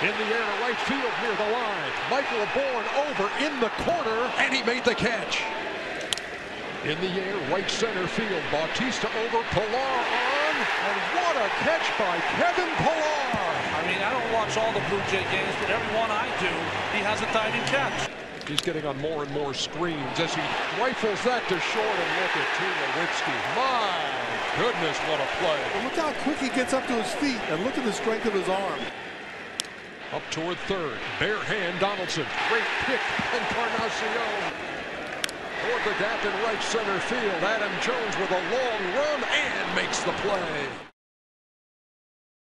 In the air to right field near the line. Michael Bourn over in the corner, and he made the catch. In the air, right center field. Bautista over, Pillar on, and what a catch by Kevin Pillar. I mean, I don't watch all the Blue Jay games, but every one I do, he has a diving catch. He's getting on more and more screens as he rifles that to short and look at Tulowitzki. My goodness, what a play. Well, look how quick he gets up to his feet and look at the strength of his arm. Up toward third. Bare hand Donaldson. Great pick. Encarnacion. Toward the gap in right center field. Adam Jones with a long run and makes the play.